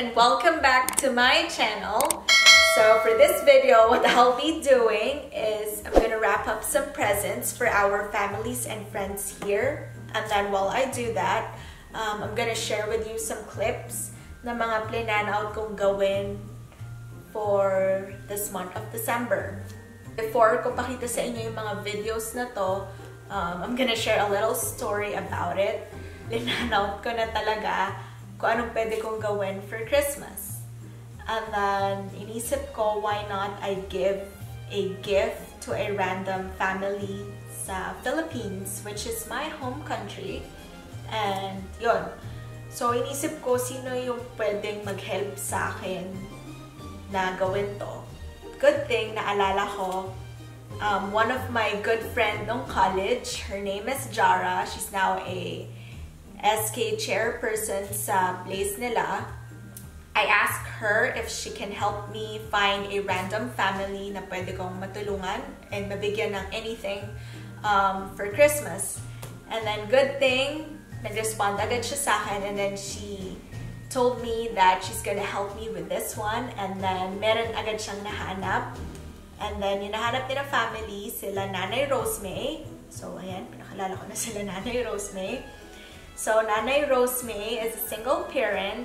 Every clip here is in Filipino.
and welcome back to my channel. So for this video, what I'll be doing is I'm gonna wrap up some presents for our families and friends here. And then while I do that, um, I'm gonna share with you some clips na mga planan out kong gawin for this month of December. Before ko pakita sa inyo yung mga videos na to, um, I'm gonna share a little story about it. Linanout ko na talaga kung anong pwede kong gawin for Christmas. And then, inisip ko, why not I give a gift to a random family sa Philippines, which is my home country. And, yon So, inisip ko, sino yung pwedeng mag-help sa akin na gawin to. Good thing, naalala ko, um, one of my good friend nung college, her name is Jara. She's now a SK chairperson sa place nila, I asked her if she can help me find a random family na pwede kong matulungan and mabigyan ng anything um, for Christmas. And then good thing, nag-respond agad siya sa akin and then she told me that she's gonna help me with this one and then meron agad siyang nahanap. And then yung nila family, sila Nanay Rosemay. So ayan, pinakalala ko na sila Nanay Rosemay. So Nanay Rosemay is a single parent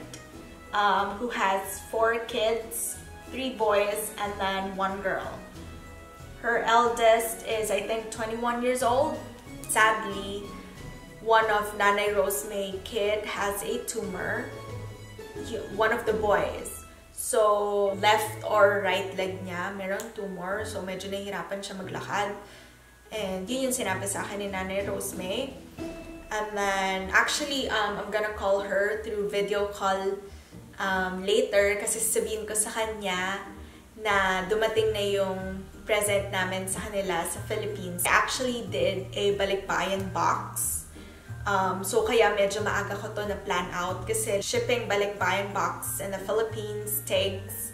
um, who has four kids, three boys, and then one girl. Her eldest is, I think, 21 years old. Sadly, one of Nanay Rosemay kid has a tumor. One of the boys. So, left or right leg niya, meron tumor. So, medyo nahihirapan siya maglakad. And yun yung sinabi sa akin ni Nanay. And then, actually, um, I'm gonna call her through video call um, later kasi sabihin ko sa kanya na dumating na yung present namin sa kanila sa Philippines. I actually did a balikbayan box. Um, so, kaya medyo maaga ko to na plan out kasi shipping balikbayan box in the Philippines takes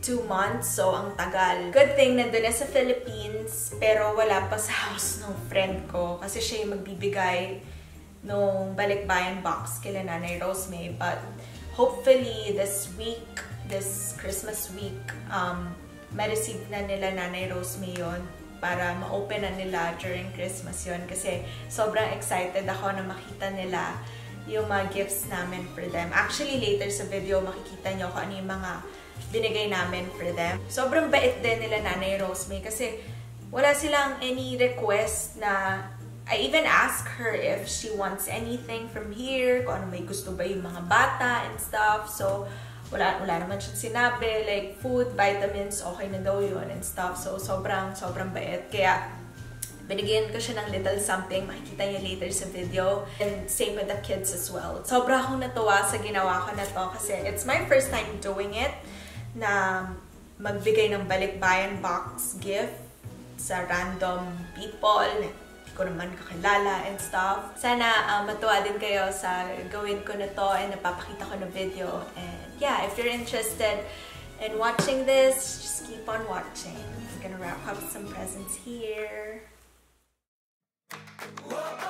two months. So, ang tagal. Good thing nandun na sa Philippines, pero wala pa sa house ng friend ko. Kasi siya yung magbibigay nung balikbayan box kila Nanay Rosemay. But, hopefully, this week, this Christmas week, um, ma-receive na nila Nanay Rosemay yun para ma-open na nila during Christmas yon Kasi, sobrang excited ako na makita nila yung mga gifts namin for them. Actually, later sa video, makikita nyo kung ano yung mga binigay namin for them. Sobrang bait din nila Nanay Rosemay kasi wala silang any request na I even ask her if she wants anything from here, kung ano may gusto ba yung mga bata and stuff. So, wala, wala naman siya sinabi. Like, food, vitamins, okay na daw yun and stuff. So, sobrang, sobrang bait. Kaya, binigyan ko siya ng little something. Makikita niyo later sa video. And same with the kids as well. Sobra akong natuwa sa ginawa ko na to kasi it's my first time doing it na magbigay ng balikbayan box gift sa random people na hindi ko naman kakilala and stuff. Sana uh, matuwa din kayo sa gawin ko na to and napapakita ko na video. And yeah, if you're interested in watching this, just keep on watching. I'm gonna wrap up some presents here. Whoa,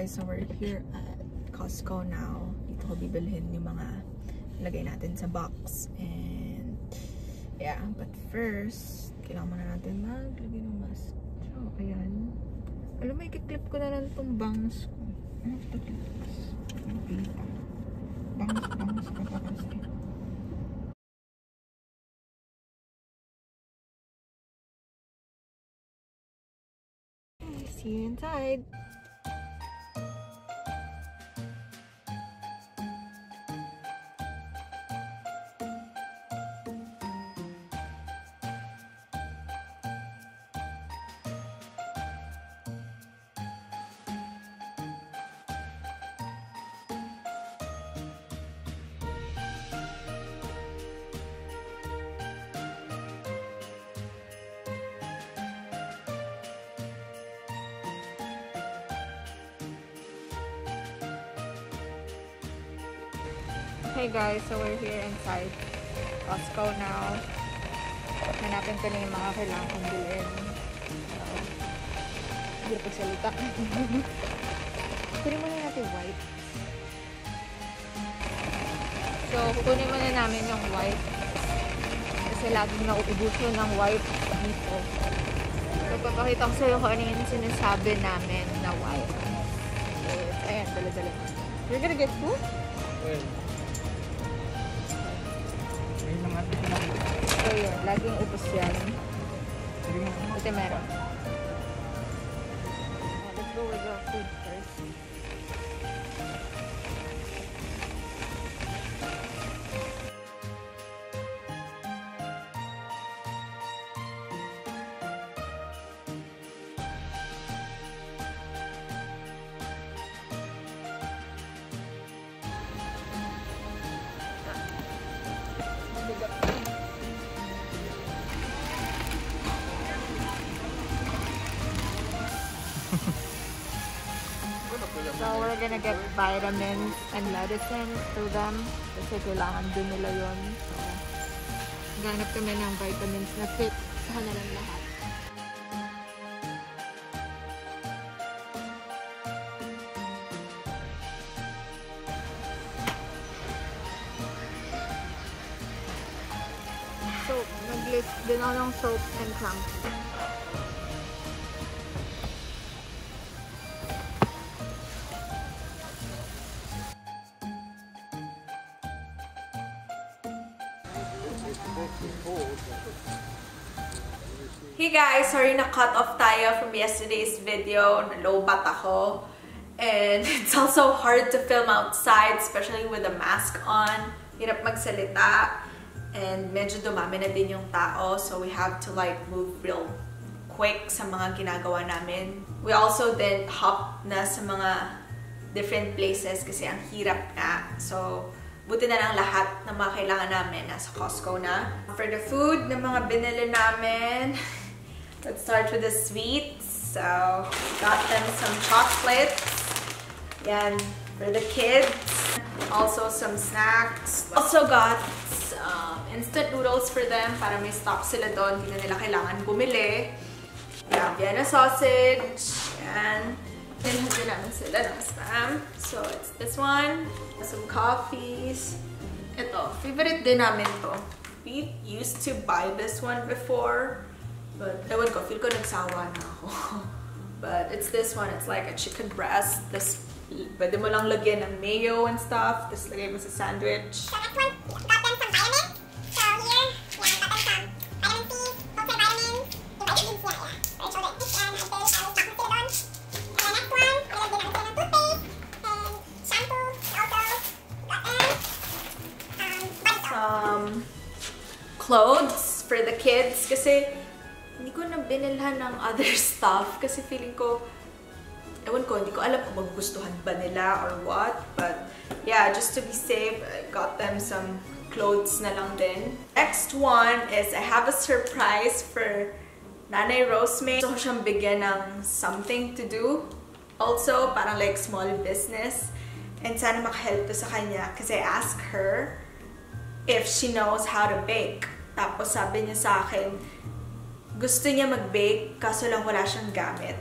guys, so we're here at Costco now. Dito ko bibilhin yung mga lagay natin sa box. And yeah, but first, kailangan muna natin maglagay ng mask. So, ayan. Alam mo, ikiklip ko na lang itong bangs ko. See you inside. Hey guys, so we're here inside Costco now. Hanapin ko na yung mga kailangan kong bilhin. So, hindi na pagsalita. Kunin muna natin white. So, kukunin muna namin yung white. Kasi laging nauubos yun ng white dito. So, papakita ko sa'yo kung ano yung sinasabi namin na white. So, ayan, dala-dala. You're gonna get two? Well, So, yun. Laging ubos yan. Ito meron. Let's go with the food So, we're gonna get vitamins and medicine to them. Kasi kailangan din nila yun. So, ganap kami ng vitamins na fit sa kanilang lahat. Soap. Nag-list din ako ng soap and shampoo. Hey guys! Sorry na cut off tayo from yesterday's video. Nalobat ako. And it's also hard to film outside, especially with a mask on. Hirap magsalita. And medyo dumami na din yung tao. So we have to like move real quick sa mga ginagawa namin. We also then hop na sa mga different places kasi ang hirap nga. So, buti na lang lahat ng mga kailangan namin nasa Costco na. For the food na mga binili namin, let's start with the sweets. So, got them some chocolates. Yan, for the kids. Also some snacks. Also got um, instant noodles for them para may stock sila doon. Hindi na nila kailangan bumili. Yeah, Vienna sausage. And din namin sila ng spam. So, it's this one. Some coffees. Ito, favorite din namin to. We used to buy this one before. But, ewan ko, feel ko nagsawa na ako. But it's this one. It's like a chicken breast. This, pwede mo lang lagyan ng mayo and stuff. Tapos lagay mo sa sandwich. So next one, got them some vitamins. So here, yeah, got them some vitamin C, multivitamins, yung vitamins, yeah, yeah. So I it. And I did, I stock sila doon. And the next one, nilagyan namin sila ng toothpaste, and shampoo, also, got them, um, body some clothes for the kids kasi hindi ko na binilhan ng other stuff kasi feeling ko ewan ko, hindi ko alam kung magugustuhan ba nila or what. But yeah, just to be safe, I got them some clothes na lang din. Next one is I have a surprise for Nanay Rosemary. Gusto ko siyang bigyan ng something to do. Also, parang like small business. And sana makahelp to sa kanya kasi I asked her if she knows how to bake. Tapos sabi niya sa akin, gusto niya mag-bake kaso lang wala siyang gamit.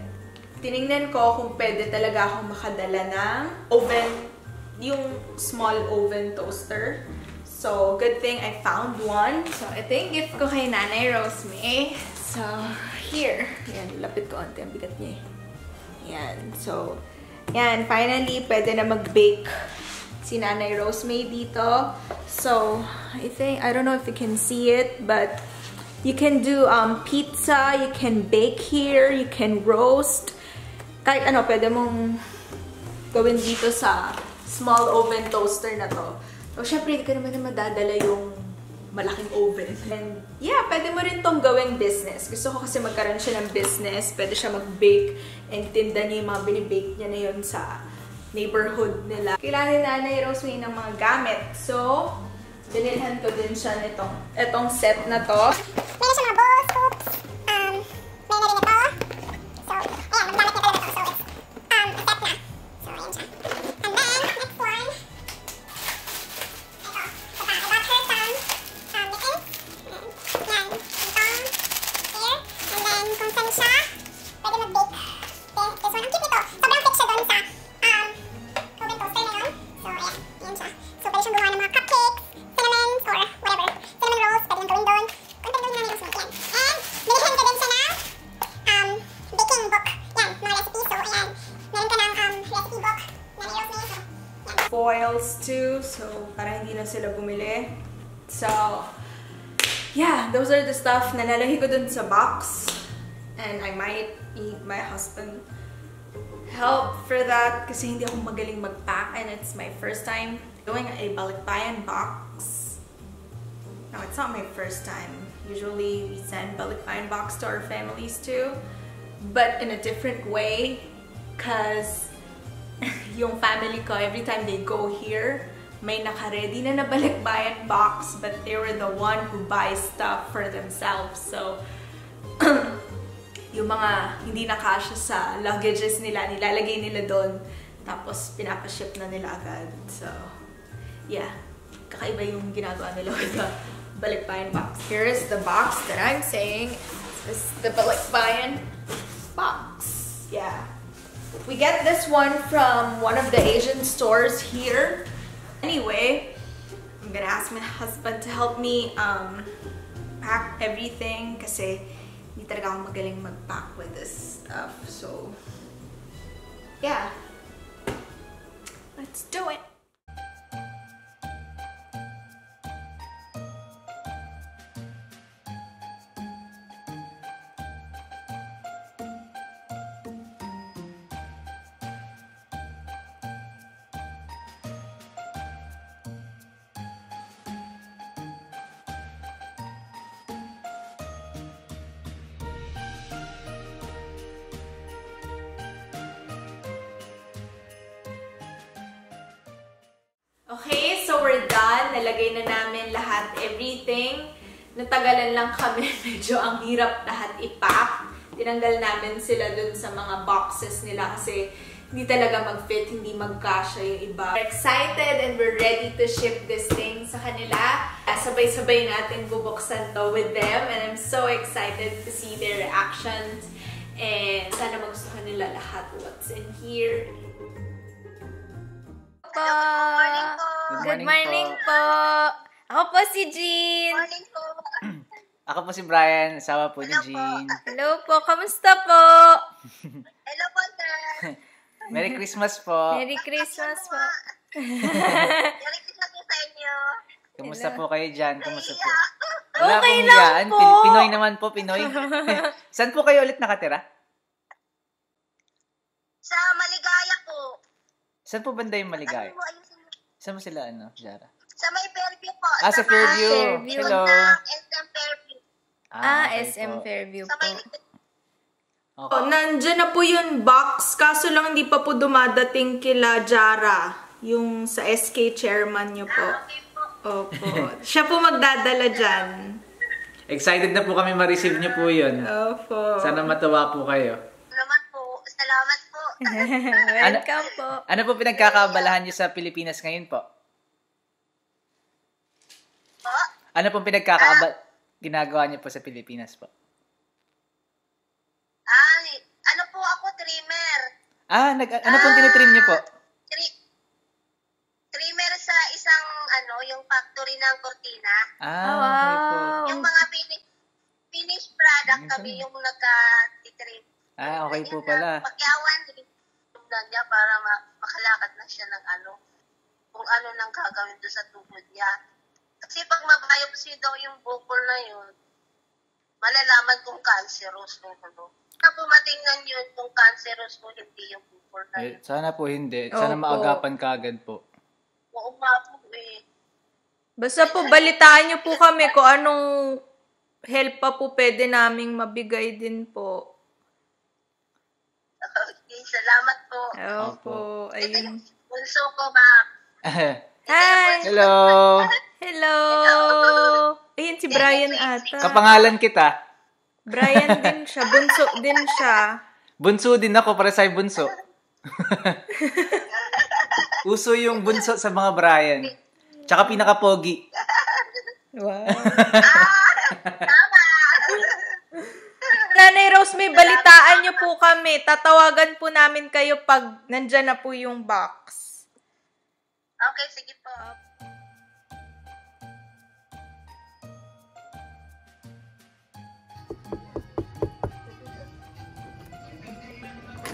Tiningnan ko kung pwede talaga akong makadala ng oven, yung small oven toaster. So, good thing I found one. So, ito yung gift ko kay Nanay Rosemary. So, here. Yan, lapit ko onti. Ang bigat niya eh. Yan. So, Yan, finally, pwede na mag-bake si Nanay Rose May dito. So, I think, I don't know if you can see it, but you can do um, pizza, you can bake here, you can roast. Kahit ano, pwede mong gawin dito sa small oven toaster na to. So, syempre, hindi ka naman na madadala yung malaking oven. And yeah, pwede mo rin tong gawing business. Gusto ko kasi magkaroon siya ng business. Pwede siya mag-bake and tinda niya yung mga binibake niya na yun sa neighborhood nila. Kailangan ni Nanay Rosemary ng mga gamit. So, binilhan ko din siya nitong itong set na to. Meron siya mga sila bumili. So, yeah, those are the stuff na nalagay ko dun sa box. And I might need my husband help for that kasi hindi ako magaling mag-pack and it's my first time doing a balikbayan box. No, it's not my first time. Usually we send balikbayan box to our families too, but in a different way because yung family ko, every time they go here, may naka-ready na nabalikbayan box, but they were the one who buys stuff for themselves. So, yung mga hindi nakasya sa luggages nila, nilalagay nila doon, tapos pinapaship na nila agad. So, yeah. Kakaiba yung ginagawa nila with the balikbayan box. Here is the box that I'm saying. This is the balikbayan box. Yeah. We get this one from one of the Asian stores here. Anyway, I'm gonna ask my husband to help me um, pack everything kasi hindi talaga ako magaling mag-pack with this stuff. So, yeah. Let's do it! So we're done. Nalagay na namin lahat, everything. Natagalan lang kami. Medyo ang hirap lahat ipack. Tinanggal namin sila dun sa mga boxes nila kasi hindi talaga mag-fit, hindi magkasya yung iba. We're excited and we're ready to ship this thing sa kanila. Sabay-sabay natin bubuksan to with them and I'm so excited to see their reactions and sana magustuhan nila lahat what's in here. Po. Good Good morning morning po. Ako po si Jean. Morning po. Ako po si Brian, asawa po ni Jean. Hello po. Kamusta po? Hello po, sir. Merry Christmas po. Merry Christmas po. Merry Christmas po sa inyo. Kamusta po kayo dyan? Kamusta po? Okay pong lang iyaan. po. Pin- Pinoy naman po, Pinoy. Saan po kayo ulit nakatira? Sa po. Saan po banda yung maligaya? Saan mo sila, ano, Jara? Sa may Fairview po. Ah, sa Fairview. Fairview. Hello. Sa SM Fairview. Ah, okay SM po. Fairview Sa po. may Okay. Oh, nandyan na po yung box, kaso lang hindi pa po dumadating kila Jara, yung sa SK chairman niyo po. Okay po. Opo. Siya po magdadala dyan. Excited na po kami ma-receive niyo po yun. Opo. Sana matawa po kayo. Po. Welcome po. Ano po pinagkakabalahan niyo sa Pilipinas ngayon po? po. Ano pong pinagkakaabal ginagawa niyo po sa Pilipinas po? Ah, ano po ako, trimmer. Ah, nag, ano pong tinitrim niyo po? Tri trimmer sa isang, ano, yung factory ng cortina. Ah, Oh, okay po. wow. Yung mga finish, finished product kami yung nagka-trim. Ah, okay po pala. Pakyawan, na niya para ma- makalakad na siya ng ano, kung ano nang gagawin doon sa tuhod niya. Kasi pag mabiopsy daw yung bukol na yun, malalaman kung cancerous o ano. Na pumatingnan yun kung cancerous o hindi yung bukol na Eh, yun. sana po hindi. Sana Opo. maagapan kaagad po. Oo nga po eh. Basta po, balitaan niyo po kami kung anong help pa po pwede naming mabigay din po. Salamat po. Opo, ayun. Bunso ko, ma'am. Hi! Hello! Hello! Ayun, si Brian ata. Kapangalan kita. Brian din siya. Bunso din siya. Bunso din ako, para sa'yo bunso. Uso yung bunso sa mga Brian. Tsaka pinaka-pogi. Wow Rose, may balitaan niyo po kami. Tatawagan po namin kayo pag nandyan na po yung box. Okay, sige po.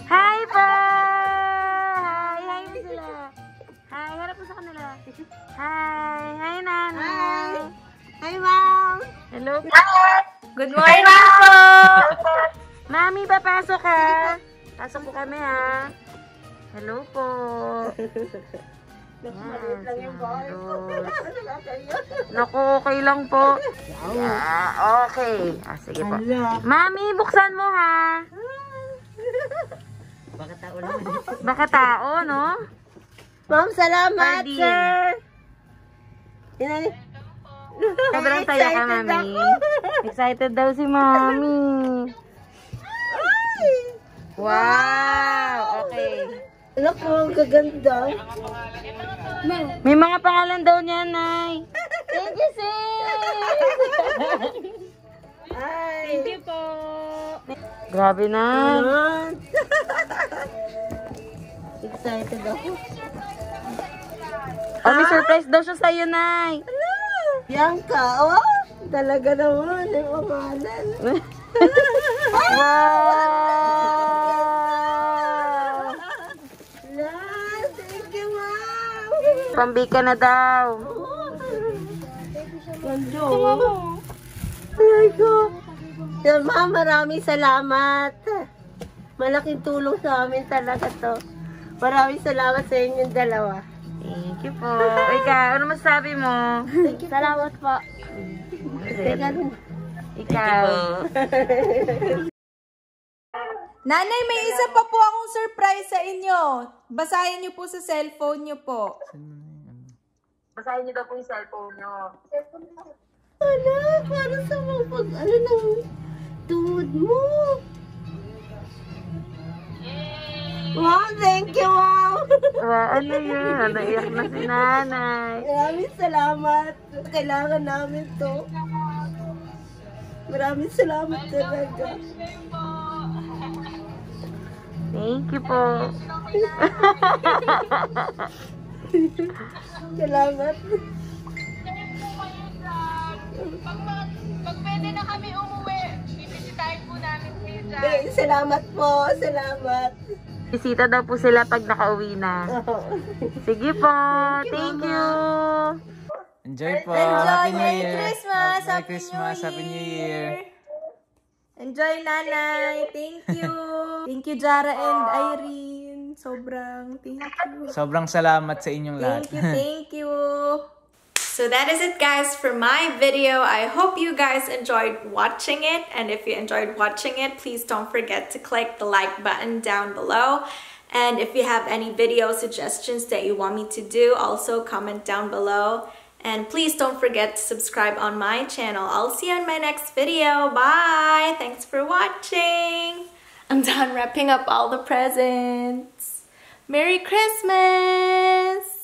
Hi po! Hi! Hi mo sila. Hi, harap mo sa kanila. Hi! Hi, nanay! Hi! ma'am! Hello po! Good morning po! Mami, papasok ka! Pasok po kami ha! Hello po! Yes, lang yung Naku, okay lang po. Ah, okay. Ah, sige po. Mami, buksan mo ha. Baka tao lang. Baka tao, no? Ma'am, salamat, Pardon. sir. Sobrang saya ka, mami. Excited daw si mami. Wow! Okay. Anak mo, ang gaganda. May mga pangalan daw niya, Nay. Thank you, sis! Thank you po. Grabe na. Excited ako. Oh, may surprise daw siya sa'yo, Nay. Bianca, oh, talaga naman, may pangalan. Wow! Yan, thank you, ma'am. Pambika na daw. Ganda, oh. Ay, ko. Yan, ma'am, maraming salamat. Malaking tulong sa amin talaga to. Maraming salamat sa inyong dalawa. Thank you po. Ikaw, ano masasabi mo? Salamat po. Ikaw. Nanay, may isa pa po akong surprise sa inyo. Basahin niyo po sa cellphone niyo po. Basahin niyo daw po yung cellphone niyo. Ano? Para sa mga pag, ano ng tuhod mo. Wow, thank you, wow. Wow, ano yun? Naiyak na si nanay. Maraming salamat. Kailangan namin to. Maraming salamat talaga. Thank you po. Salamat. Pag pwede na kami umuwi, bibisitahin po namin kayo dyan. Eh, salamat po. Salamat. Bisita daw po sila pag nakauwi na. Sige po. Thank you. Enjoy po. Enjoy. Happy New Merry Year. Christmas. Merry Happy Christmas. New Happy New Year. Enjoy, nanay. Thank you. Thank you, Jara and Irene. Sobrang thank you. Sobrang salamat sa inyong lahat. Thank you, thank you. So that is it guys for my video. I hope you guys enjoyed watching it. And if you enjoyed watching it, please don't forget to click the like button down below. And if you have any video suggestions that you want me to do, also comment down below. And please don't forget to subscribe on my channel. I'll see you in my next video. Bye! Thanks for watching! I'm done wrapping up all the presents. Merry Christmas!